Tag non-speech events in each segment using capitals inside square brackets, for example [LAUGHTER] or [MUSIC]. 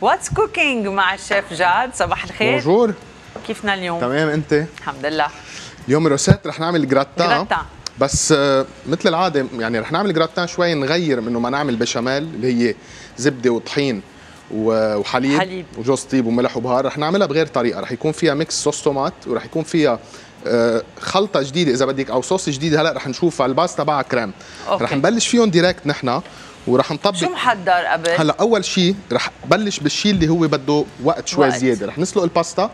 What's Cooking مع الشيف جاد؟ صباح الخير. Bonjour. كيفنا اليوم؟ تمام انت؟ الحمد لله. اليوم ال recette رح نعمل gratin gratin. بس آه، مثل العادة يعني رح نعمل جراتان شوي نغير منه ما نعمل béchamel اللي هي زبدة وطحين وحليب حليب. وجوز طيب وملح وبهار. رح نعملها بغير طريقة. رح يكون فيها mix sauce tomate ورح يكون فيها آه، خلطة جديدة. إذا بدك أو صوص جديد هلا رح نشوفها الباستا تبعها crème. Okay. رح نبلش فيهم direct نحن. ورح نطبق. شو محضر قبل؟ هلا أول شيء رح بلش بالشيء اللي هو بده وقت شوي وقت. زيادة. رح نسلق الباستا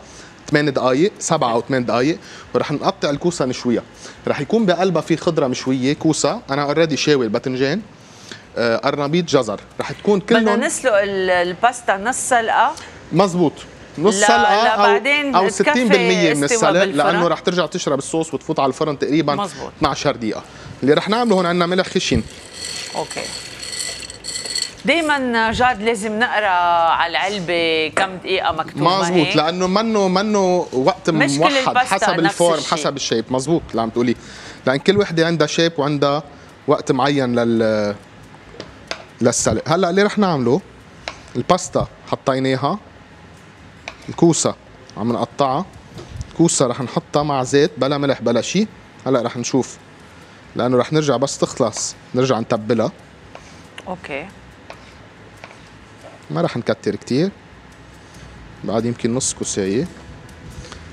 8 دقائق 7 أو 8 دقائق ورح نقطع الكوسة نشويها رح يكون بقلبها في خضرة مشوية كوسة. أنا already شاوي الباذنجان آه، قرنبيط جزر. رح تكون بدنا كلهم نسلق ال- الباستا نص سلقة. مزبوط. نص لا- سلقة لا، أو بعدين أو 60% تكفي من السلق. لأنه رح ترجع تشرب الصوص وتفوت على الفرن تقريبا مزبوط. 12 دقيقة. اللي رح نعمله هون عندنا ملح خشن. okay. دايما جاد لازم نقرأ على العلبة كم دقيقة مكتوب ما مزبوط؟ لأنه منه منه وقت موحد حسب ال form الشيء. حسب ال shape. مزبوط اللي عم تقولي لأن كل وحدة عندها shape وعندها وقت معين لل للسلق. هلأ اللي رح نعمله؟ الباستا حطيناها. الكوسة عم نقطعها. الكوسة رح نحطها مع زيت بلا ملح بلا شيء هلأ رح نشوف. لأنه رح نرجع بس تخلص. نرجع نتبلها. okay. ما رح نكتر كتير. بعد يمكن نص كوساية.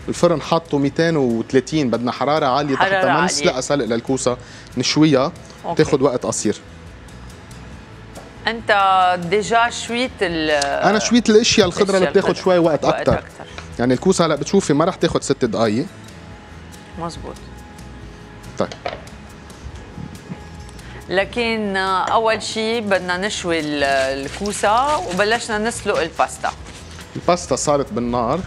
الفرن حاطه 230 بدنا حرارة عالية حرارة حتى ما. نسلقها سلق للكوسة. نشويها. تاخذ وقت قصير. أنت déjà شويت ال أنا شويت الأشياء الخضرة اللي بتاخذ. شوي وقت وقت أكثر. يعني الكوسة هلأ بتشوفي ما رح تاخذ ست دقائق مزبوط طيب. لكن أول شيء بدنا نشوي ال- الكوسة وبلشنا نسلق الباستا. الباستا صارت بالنار.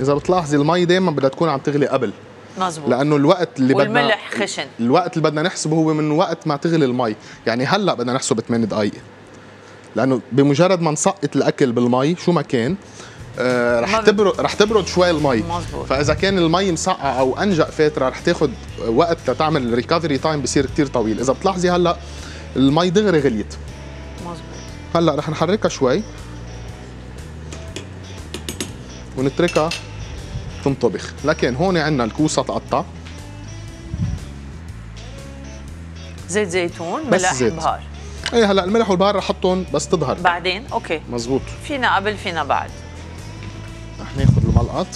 إذا بتلاحظي المي دائما بدها تكون عم تغلي قبل. مزبوط لأنه الوقت اللي بدنا والملح خشن. الوقت اللي بدنا نحسبه هو من وقت ما تغلي المي. يعني هلأ بدنا نحسب 8 دقائق لأنه بمجرد ما نسقط الأكل بالمي شو ما كان آه رح تبرد رح تبرد شوي المي. مزبوط. فإذا كان المي مسقعة أو أنجق فتره رح تاخذ وقت لتعمل recovery time بصير كتير طويل. إذا بتلاحظي هلأ المي دغري غليت. مزبوط هلأ رح نحركها شوي. ونتركها تنطبخ. لكن هون عندنا الكوسة تقطع. زيت زيتون ملح زيت. بهار. إيه هلأ الملح والبهار رح أحطهم بس تظهر. بعدين؟ أوكي. مزبوط. فينا قبل فينا بعد. رح ناخذ الملقط.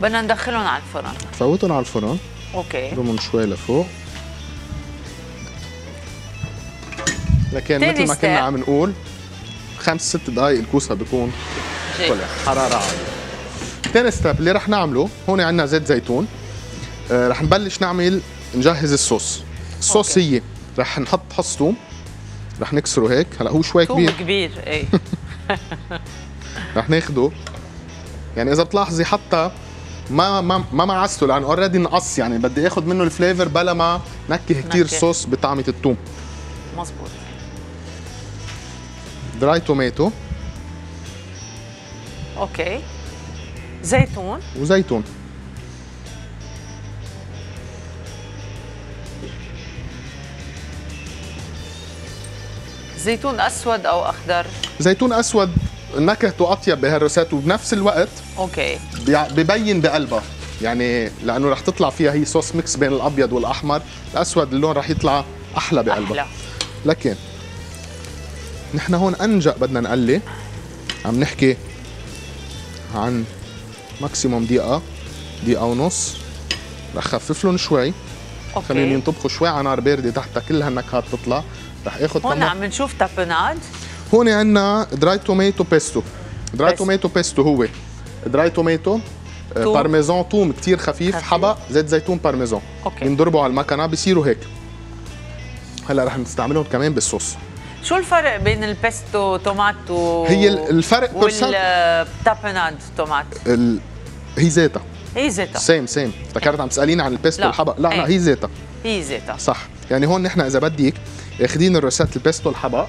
بدنا ندخلهم على الفرن. فوتهم على الفرن. okay. رمهم شوي لفوق. لكن مثل ما. كنا عم نقول خمس ست دقائق الكوسة بيكون جاي. طلع حرارة عالية. ثاني step اللي رح نعمله هون عندنا زيت زيتون. آه رح نبلش نعمل نجهز الصوص. الصوص okay. هي رح نحط حص ثوم رح نكسره هيك. هلا هو شوي كبير. كبير إيه. [LAUGHS] رح ناخده. يعني إذا بتلاحظي حتى ما ما ما معسته لأنه already نقص. يعني بدي آخذ منه ال flavor بلا ما نكه كثير. صوص بطعمة الثوم مزبوط dried tomato okay. زيتون. وزيتون. زيتون أسود أو أخضر؟ زيتون أسود نكهته أطيب بهال recette وبنفس الوقت okay. ببين بقلبها يعني لأنه رح تطلع فيها هي صوص mix بين الأبيض والأحمر الأسود اللون رح يطلع أحلى بقلبها أحلى. لكن نحن هون انجا بدنا نقلي عم نحكي عن maximum دقيقة. دقيقة ونص. رح خفف لهم شوي. خليهم okay ينطبخوا شوي. على نار باردة تحت كل هالنكهات تطلع. رح آخذ هون عم نشوف tapenade. هون عندنا dried tomato pesto. dried. tomato pesto هو. dried tomato آه، توم. بارميزان توم كتير خفيف, خفيف. حبق زيت زيتون بارميزان. okay. بنضربوا على المكنة. بصيروا هيك. هلأ رح نستعملهم كمان بالصوص. شو الفرق بين ال pesto tomato هي ال- الفرق وال tapenade tomate؟ ال... هي زيتها هي زيتها سيم سيم افتكرت عم تسأليني عن البيستو. الحبق لا لا إيه. هي زيتها هي زيتها صح. يعني هون نحن إذا بدك أخذين ال recette البيستو الحبق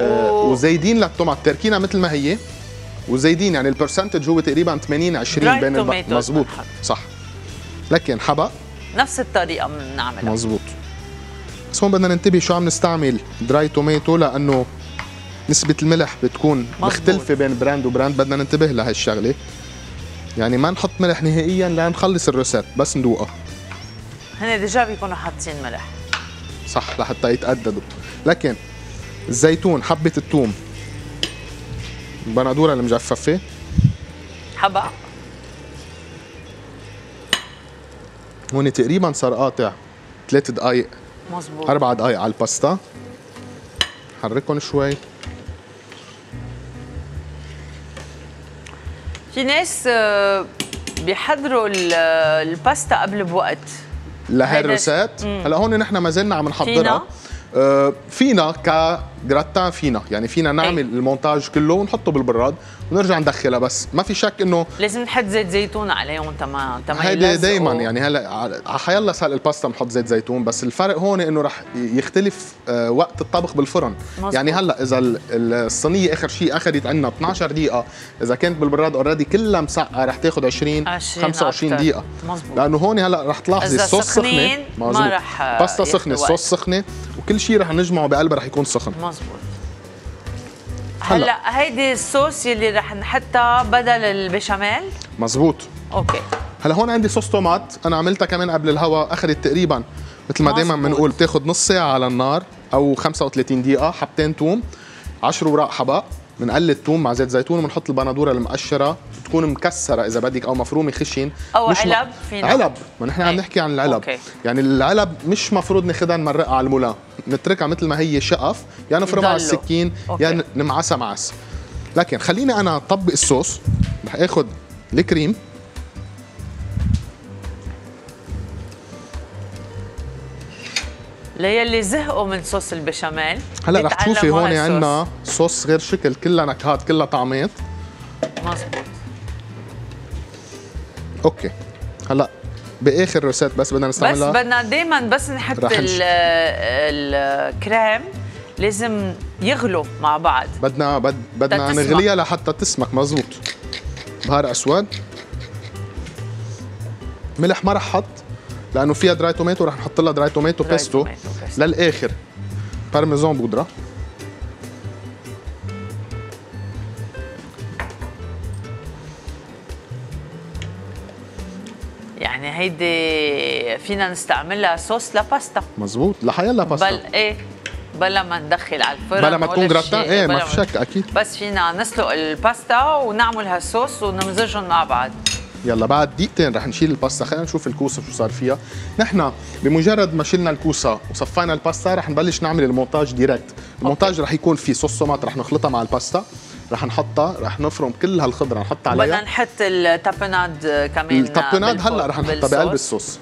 آه و- وزايدين للطماط تركينها مثل ما هي. وزايدين يعني ال percentage هو تقريبا 80 20 Dried بين الب... بنحط. صح. لكن حبق نفس الطريقة بنعملها. مزبوط. بس هون بدنا ننتبه شو عم نستعمل. dried tomato لأنه نسبة الملح بتكون مزبوط. مختلفة بين brand و brand بدنا ننتبه لهي الشغلة. يعني ما نحط ملح نهائيا لنخلص ال recette بس ندوقها هن déjà بيكونوا حاطين ملح. صح لحتى يتأددوا. لكن الزيتون حبة الثوم البندورة المجففة. حبق هون تقريبا صار قاطع ثلاث دقايق. مزبوط أربع دقايق على الباستا. حركهم شوي. في ناس آه، بيحضروا ال- الباستا قبل بوقت. مم. هلا هون نحن ما زلنا عم نحضرها. فينا؟ آه، فينا كجراتان فينا يعني فينا نعمل أي. المونتاج كله ونحطه بالبراد ونرجع ندخلها بس ما في شك إنه لازم نحط زيت زيتون عليهم تما تما هيدي. دائما يعني هلا حيلا سأل الباستا بنحط زيت زيتون بس الفرق هون إنه رح يختلف آه، وقت الطبخ بالفرن مزبوط. يعني هلا إذا ال- الصينية آخر شيء أخذت عندنا 12 دقيقة إذا كانت بالبراد already كلها مسقعة رح تاخذ 20 20 25 أكتر. دقيقة مزبوط. لأنه هون هلا رح تلاحظي الصوص سخنة ما. رح، باستا سخنة. الصوص سخنة وكل شيء رح نجمعه بقلبها رح يكون سخن مزبوط هلا. هلا هيدي الصوص يلي رح نحطها بدل البشاميل. مزبوط أوكي. هلا هون عندي صوص طومات أنا عملتها كمان قبل الهوا أخذت تقريبا مثل ما دائما. بنقول بتاخذ نص ساعة على النار أو 35 دقيقة حبتين توم 10 اوراق حبق. بنقلي التوم مع زيت زيتون وبنحط البندورة المقشرة بتكون مكسرة إذا بدك أو مفرومة خشن أو مش علب فينا. علب ما نحن عم أي. نحكي عن العلب أوكي. يعني العلب مش مفروض ناخذها نمرقها على ال moulin نتركها مثل ما هي شقف يا نفرمها على. السكين. يا نمعسها معس لكن خليني أنا أطبق الصوص رح اخذ الكريم ليلي زهقوا من صوص البشاميل. هلا رح تشوفي هون. عندنا صوص غير شكل كلها نكهات كلها طعمات مزبوط أوكي. هلا بآخر روسات بس بدنا بس نستعملها. بدنا دائما بس نحط الكريم. لازم يغلوا مع بعض. بدنا بد بدنا. نغليها لحتى تسمك مزبوط. بهار أسود. ملح ما رح حط. لأنه فيها dry tomato رح نحط لها dry tomato pesto. للآخر. بارميزان بودرة. يعني هيدي فينا نستعملها صوص لباستا. مزبوط. لحالها باستا بل إيه؟ بلا ما ندخل على الفرن بلا ما تكون جراتان. إيه ما في شك أكيد. بس فينا نسلق الباستا ونعمل هالصوص ونمزجهم مع بعض. يلا بعد دقيقتين رح نشيل الباستا. خلينا نشوف الكوسة شو صار فيها. نحن بمجرد ما شلنا الكوسة وصفينا الباستا رح نبلش نعمل ال montage direct. ال montage رح يكون فيه sauce tomate رح نخلطها مع الباستا. رح نحطها رح نفرم كل هالخضرة نحطها بدنا عليها نحط ال tapenade كمان ال tapenade بالفو- هلا رح نحطها. بقلب الصوص.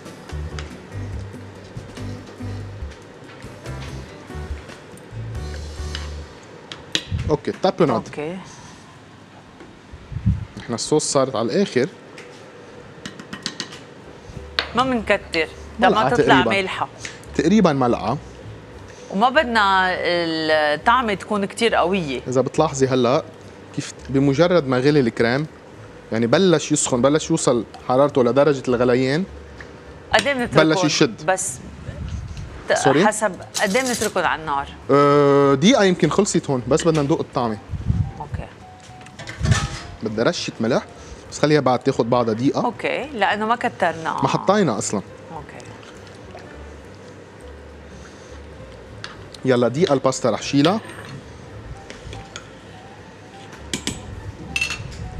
أوكي ال tapenade. أوكي. نحن الصوص صارت على الآخر. ما بنكتر لما تطلع. مالحه تقريبا ملعقه وما بدنا الطعمة تكون كتير قوية. إذا بتلاحظي هلأ كيف بمجرد ما غلي الكريم يعني بلش يسخن بلش يوصل حرارته لدرجة الغليان قد إيه بلش يشد. بس سوري؟ حسب قد إيه بنتركهم على النار. أه دقيقة يمكن خلصت هون بس بدنا ندوق الطعمة. أوكي. بدها رشة ملح. بس خليها بعد تاخذ بعضها دقيقة. أوكي لأنه ما كترنا. ما حطينا أصلا. أوكي. يلا دقيقة الباستا رح شيلها.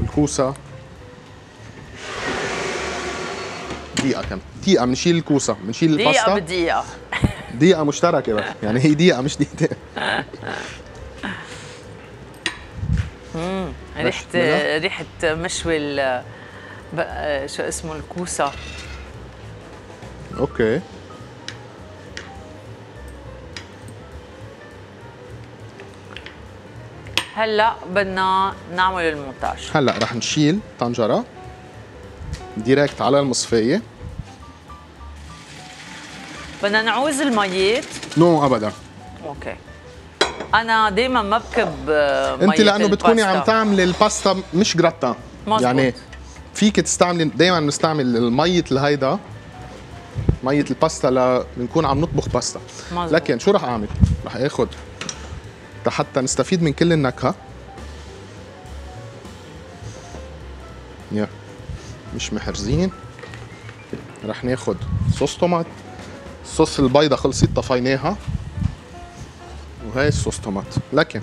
الكوسة. دقيقة كم؟ دقيقة بنشيل الكوسة بنشيل دقيقة الباستا. بدقيقة. دقيقة مشتركة بقى يعني هي دقيقة مش دقيقتين. [LAUGHS] ريحة؟ ريحة مشوي شو اسمه الكوسة. أوكي. هلا بدنا نعمل المونتاج. هلا رح نشيل طنجرة direct على المصفية. بدنا نعوز الميات no ابدا. أوكي. أنا دائما ما بكب آه، أنت لأنه بتكوني عم. تعملي الباستا مش جراتان. يعني فيك تستعملي دائما بنستعمل المية الهيدا مية الباستا ل بنكون عم نطبخ باستا مزبوط. لكن شو رح أعمل؟ رح آخذ حتى نستفيد من كل النكهة يا مش محرزين رح ناخذ صوص طماط صوص البيضة خلصت طفيناها وهي الصوص طماط. لكن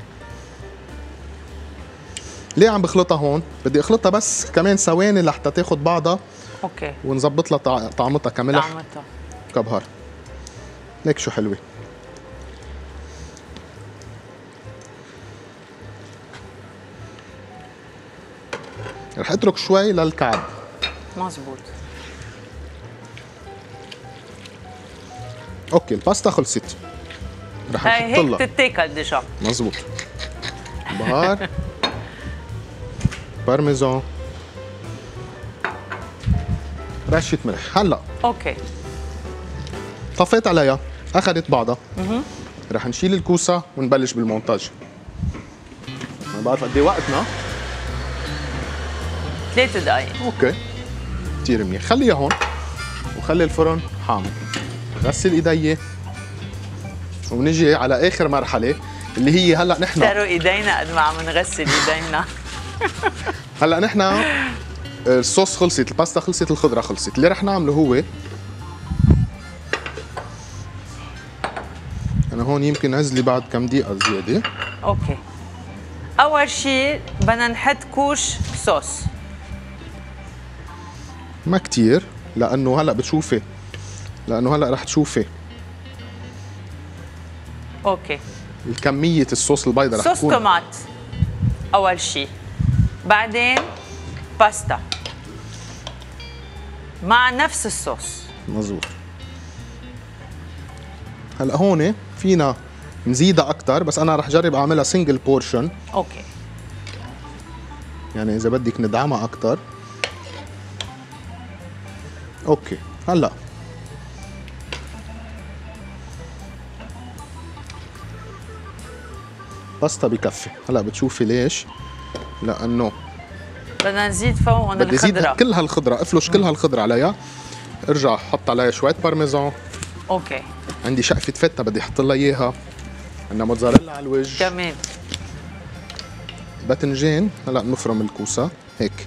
ليه عم بخلطها هون؟ بدي أخلطها بس كمان ثواني لحتى تاخد بعضها أوكي. ونظبط لها طع- طعمتها كملح. طعمتها. كبهار ليك شو حلوة. رح أترك شوي للكعب. مزبوط. أوكي الباستا خلصت. نحط هيك تتاكل déjà مزبوط بهار [LAUGHS] بارميزان. رشة ملح. هلا. أوكي. طفيت عليها. أخذت بعضها. رح نشيل الكوسة ونبلش بالمونتاج. ما بعرف قد إيه وقتنا. ثلاث دقائق أوكي. كثير منيح. خليها هون. وخلي الفرن حامض. غسل إيدي. ونجي على آخر مرحلة اللي هي هلأ نحن تروا إيدينا قد ما عم نغسل إيدينا. [LAUGHS] هلأ نحن الصوص خلصت الباستا خلصت الخضرة خلصت. اللي رح نعمله هو أنا هون يمكن عزلي بعد كم دقيقة زيادة. أوكي. أول شيء بدنا نحط كوش صوص. ما كتير لأنه هلأ بتشوفي لأنه هلأ رح تشوفي. أوكي. الكمية الصوص البيضاء رح صوص طماط أول شيء بعدين باستا. مع نفس الصوص. مزبوط. هلأ هون فينا نزيدها أكثر بس أنا رح جرب أعملها single portion أوكي. يعني إذا بدك ندعمها أكثر أوكي. هلأ باستا بكفي. هلا بتشوفي ليش؟ لأنه بدنا نزيد فوقهم بدي زيد كل هالخضرة. افلش كل هالخضرة عليها ارجع حط عليها شوية بارميزان. أوكي. عندي شقفة فيتا بدي أحط لها إياها. عندنا موتزاريلا على الوجه. كمان باذنجان هلا نفرم الكوسة. هيك.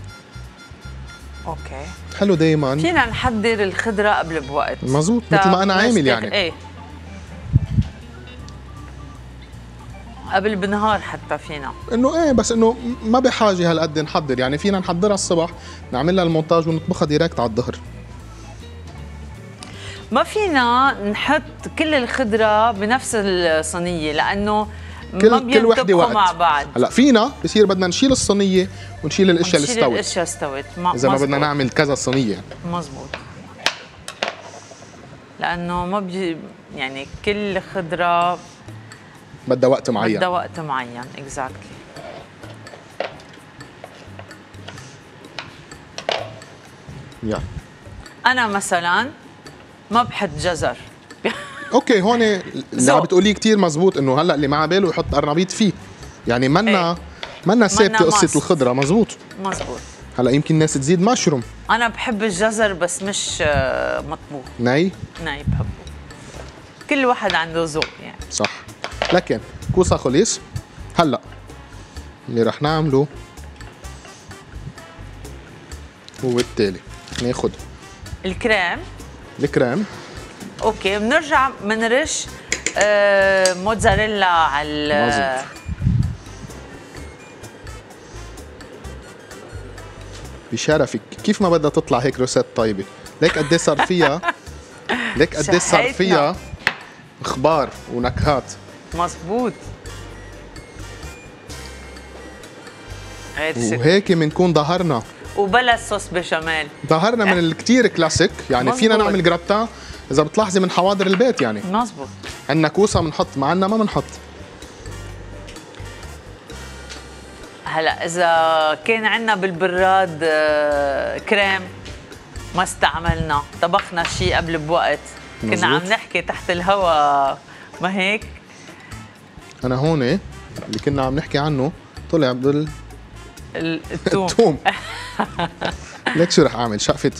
أوكي. حلو دايما. فينا نحضر الخضرة قبل بوقت. مزبوط، مثل ما أنا عامل يعني. إيه. قبل بنهار حتى فينا. إنه إيه بس إنه ما بحاجة هالقد نحضر. يعني فينا نحضرها الصبح نعمل لها المونتاج ونطبخها direct على الضهر. ما فينا نحط كل الخضرة بنفس الصينية لأنه ما كل كل وحدة وقت. مع بعض. هلأ فينا بصير بدنا نشيل الصينية ونشيل الإشياء اللي استوت. الإشياء استوت. ما إذا ما. بدنا نعمل كذا صينية. مزبوط لأنه ما بي يعني كل خضرة بدها وقت معين. بدها وقت معين exactly يا أنا مثلا ما بحط جزر. okay هون [LAUGHS] اللي. عم بتقوليه كثير مزبوط إنه هلأ اللي معاه بباله يحط قرنبيط فيه. يعني منا إيه. منا ثابته قصة. الخضرة مزبوط. مزبوط. هلأ يمكن الناس تزيد مشروم. أنا بحب الجزر بس مش آه، مطبوخ. ناي؟ ناي بحبه. كل واحد عنده ذوق يعني. صح. لكن كوسة خلص هلأ اللي رح نعمله هو التالي. ناخد الكريم. الكريم. أوكي بنرجع بنرش آه موتزاريلا على ال-. بشرفك. كيف ما بدها تطلع هيك روسيت طيبة؟ ليك قد إيه صار فيها؟ [LAUGHS] ليك قد إيه صار. فيها أخبار ونكهات. شكل. وهيك بنكون ظهرنا. وبلا صوص بشاميل. ظهرنا من الكتير كلاسيك يعني فينا مزبوط. نعمل جراتان إذا بتلاحظي من حواضر البيت يعني. مزبوط عندنا كوسة بنحط معنا ما بنحط هلا إذا كان عندنا بالبراد آه، كريم ما استعملنا. طبخنا شيء قبل بوقت. كنا. عم نحكي تحت الهواء ما هيك؟ أنا هون اللي كنا عم نحكي عنه طلع بال ال- الثوم [LAUGHS] ليك شو رح أعمل؟ شقفه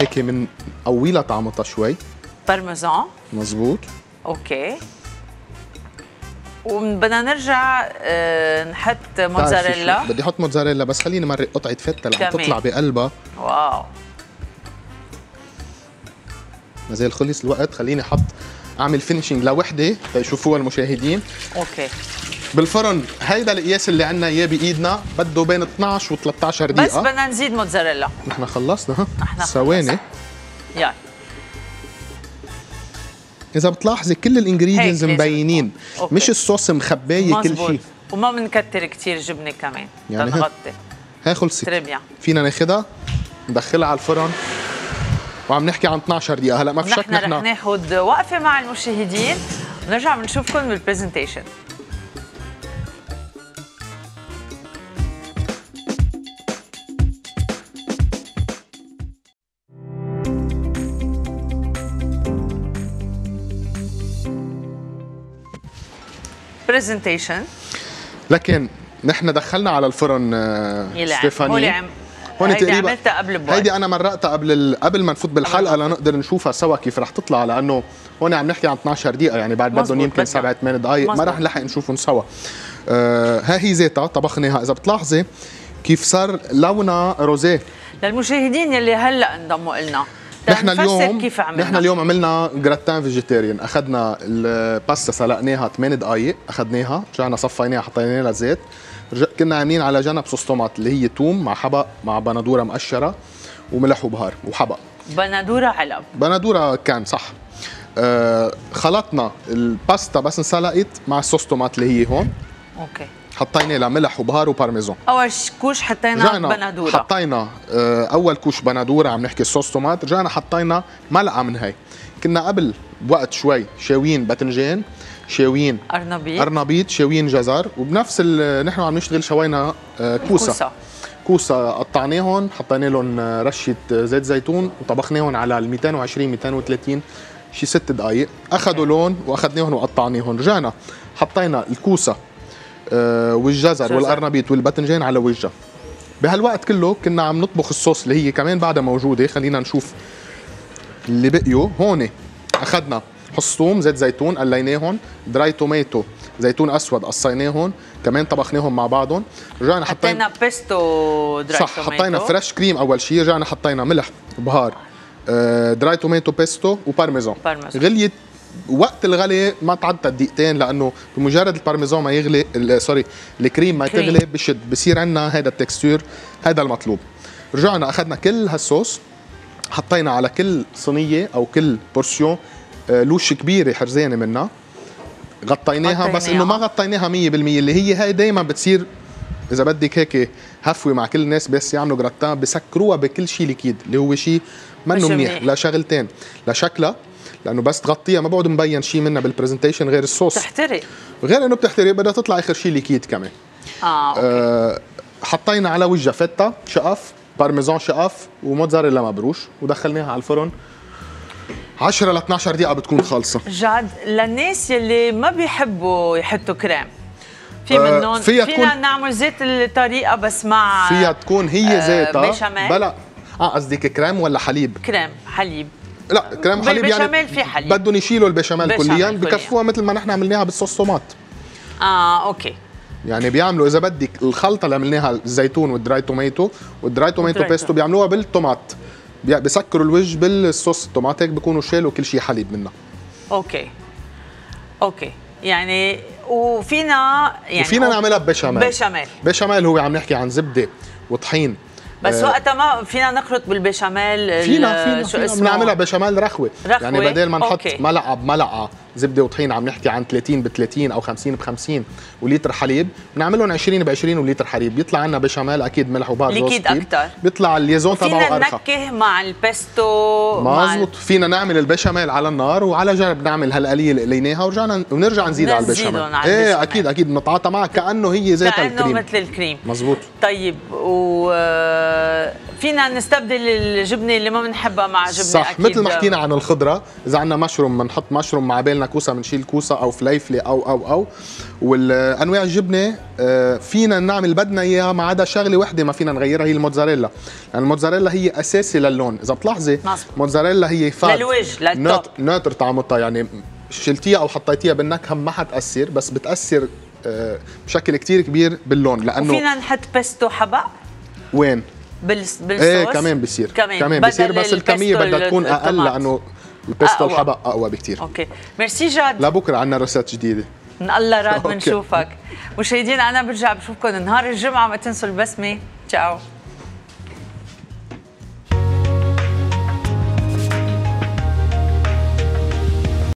هيك من قويلها طعمتها شوي. بارميزان مزبوط. okay وبدنا نرجع آه، نحط mozzarella؟ بدي أحط mozzarella بس خليني مرق قطعة فتة لما كمان. تطلع بقلبها. wow. ما زال خلص الوقت خليني أحط أعمل finishing لوحدة تيشوفوها المشاهدين. okay. بالفرن هيدا القياس اللي عنا إياه بإيدنا بده بين 12 و 13 بس دقيقه بدنا نزيد mozzarella. نحن خلصنا ها؟ نحن ثواني. يلا. إذا بتلاحظي كل لازم مبينين. مش الصوص مخبايه كل. شيء وما بنكتر كثير جبنة كمان. يعني. تنغطي. هاي خلصت. فينا ناخدها؟ ندخلها على الفرن. وعم نحكي عن 12 دقيقة. هلا ما في شك نحن رح ناخذ وقفة مع المشاهدين. ونرجع بنشوفكم بالبرزنتيشن برزنتيشن لكن نحن دخلنا على الفرن آه، ستيفاني. هون تقريبا عملتها قبل بوقت. هيدي أنا مرقتها قبل ال... قبل ما نفوت بالحلقة لنقدر نشوفها سوا كيف رح تطلع لأنه هون عم نحكي عن 12 دقيقة يعني بعد بدهم يمكن بدنا. 7 8 دقائق ما. رح نلحق نشوفهم سوا. آه ها هي ذاتها طبخناها إذا بتلاحظي كيف صار لونها روزيه للمشاهدين يلي هلأ انضموا لنا نحن اليوم كيف عملنا. نحن اليوم عملنا gratin végétarien أخذنا الباستا سلقناها 8 دقائق أخذناها رجعنا صفيناها حطينا لها زيت كنا عاملين على جنب sauce tomate اللي هي توم مع حبق مع بندورة مقشره وملح وبهار وحبق. بندورة علب. بندورة كان صح. آه خلطنا الباستا بس انسلقت مع ال sauce tomate اللي هي هون. okay. حطينا لها ملح وبهار وبارميزان. أول couche حطينا بندورة. حطينا آه، أول كوش بندورة عم نحكي صوص طماط رجعنا حطينا ملعقة من هي كنا قبل بوقت شوي شاويين باذنجان شاويين أرنبيط. قرنبيط شاويين جزر. وبنفس ال- نحن عم نشتغل شوينا آه، كوسة. كوسة. كوسة. قطعناهم حطينا لهم آه، رشة آه، زيت زيتون وطبخناهم على ال 220 230 شي ست دقائق اخذوا لون واخذناهم وقطعناهم. رجعنا حطينا الكوسة والجزر جزر. والقرنبيط والباذنجان على وجهها. بهالوقت كله كنا عم نطبخ الصوص اللي هي كمان بعدها موجودة. خلينا نشوف اللي بقيوا. هون أخذنا حصوم زيت زيتون قليناهم dry tomato زيتون أسود قصيناهم كمان طبخناهم مع بعضهم رجعنا حطينا حطينا pesto dry صح حطينا فريش كريم أول شيء رجعنا حطينا ملح بهار آه، dry tomato pesto و parmesan parmesan. غليت وقت الغلي ما تعدى دقيقتين لأنه بمجرد البارميزان ما يغلي sorry ال crème ما كريم. تغلي بشد بصير عندنا هذا ال texture هذا المطلوب رجعنا أخذنا كل هالصوص حطينا على كل صينية أو كل portion louche كبيرة حرزانه منها. غطيناها بس إنه ما غطيناها 100% اللي هي هاي دائما بتصير إذا بدك هيك هفوة مع كل الناس بس يعملوا جراتان بسكروها بكل شيء ليكيد اللي هو شيء منه منيح. لشغلتين لشكلها لأنه بس تغطيها ما بعد مبين شيء منها بال presentation غير الصوص. تحترق غير إنه بتحترق بدها تطلع آخر شيء ليكيد كمان. آه okay. آه حطينا على وجهها فته شقف بارميزان شقف و mozzarella مبروش ودخلناها على الفرن. 10 ل 12 دقيقة بتكون خالصة. جاد للناس يلي ما بيحبوا يحطوا كريم. في آه، منهم فيها فينا تكون- نعمل ذات الطريقة بس مع فيها تكون هي آه، ذاتها béchamel. بلا. آه قصدك كريم ولا حليب؟ كريم حليب. لا كريم حليب يعني في حليب. بدهم يشيلوا ال béchamel béchamel كليا. بكفوها مثل ما نحن عملناها بال sauce tomate آه okay. يعني بيعملوا إذا بدك الخلطة اللي عملناها الزيتون وال dry tomato وال dry وال dry pesto. بيعملوها بالطماط بي- بسكروا الوجه بال sauce ال tomate هيك بيكونوا شالوا كل شيء حليب منها. okay. okay. يعني وفينا يعني وفينا نعملها ب béchamel. béchamel béchamel هو عم نحكي عن زبدة وطحين. بس آه، وقتها ما فينا نخلط بال béchamel ال- فينا فينا, شو فينا اسمه؟ بنعملها béchamel رخوة. رخوة؟ يعني بدل ما نحط. ملعقة بملعقة زبدة وطحين عم نحكي عن 30 ب 30 أو 50 ب 50 ولتر حليب. بنعملهم 20 ب 20 ولتر حليب. بيطلع عنا béchamel أكيد ملح جوز ليكيد. أكتر. بيطلع ال liaison تبعه فينا أرخى. ننكه مع البيستو مزبوط. فينا نعمل ال béchamel على النار وعلى جنب نعمل هالقليه اللي قليناها ورجعنا ونرجع نزيد على ال béchamel. على إيه. أكيد أكيد. بنتعاطى معها كأنه هي ذاتها كأنه الكريم. مثل الكريم. مزبوط. طيب و فينا نستبدل الجبنة اللي ما بنحبها مع جبنة صح أكيد. مثل ما حكينا عن الخضرة إذا عندنا مشروم بنحط مشروم مع بالنا كوسة بنشيل كوسة أو فليفلة أو أو أو. والأنواع الجبنة آه، فينا نعمل بدنا إياها ما عدا شغلة وحدة ما فينا نغيرها هي ال mozzarella. يعني ال mozzarella هي أساسي للون إذا بتلاحظي. mozzarella هي fat. للوجه، لل top. neutre طعمتها يعني شلتيها أو حطيتيها بالنكهة ما حتأثر بس بتأثر آه، بشكل كتير كبير باللون لأنه وفينا نحط بيستو حبق. وين؟ بالصوص إيه كمان بصير. كمان, كمان بصير بس الكمية بدها تكون أقل. لأنه البيستو. الحبق أقوى بكتير. okay. merci جاد. لبكرة عندنا recette جديدة. من الله راد. [LAUGHS] بنشوفك مشاهدينا أنا برجع بشوفكم نهار الجمعة. ما تنسوا البسمة. تشاو.